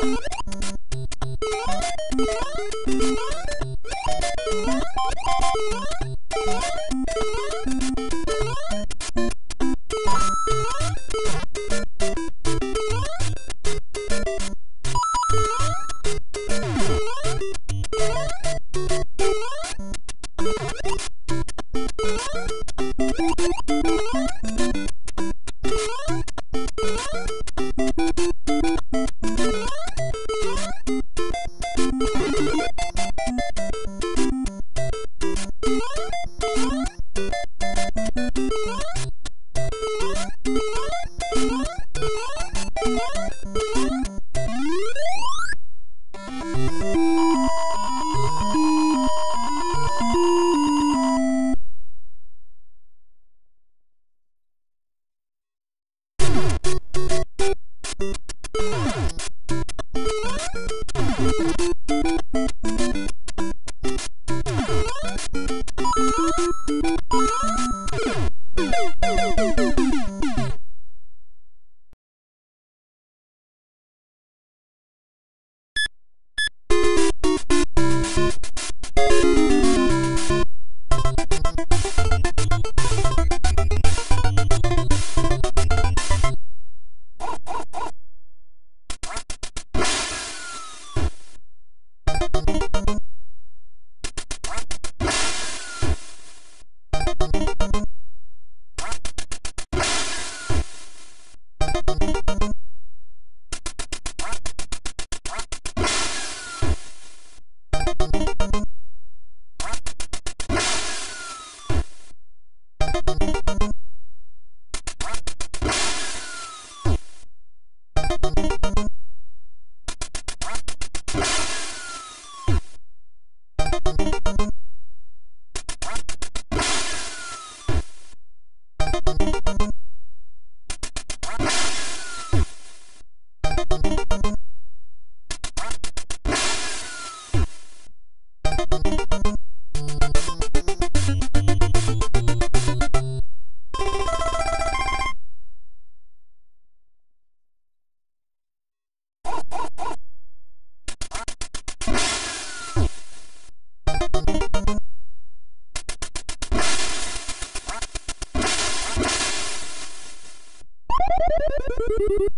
Beep. No, no, no,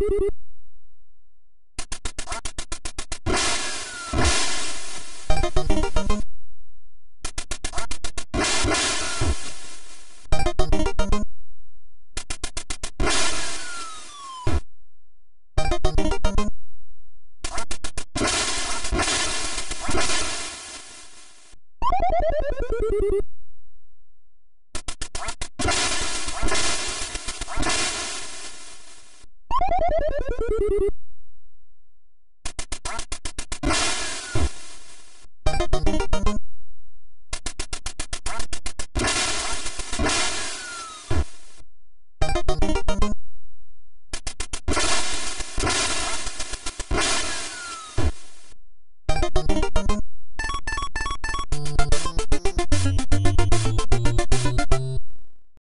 you Subtitulado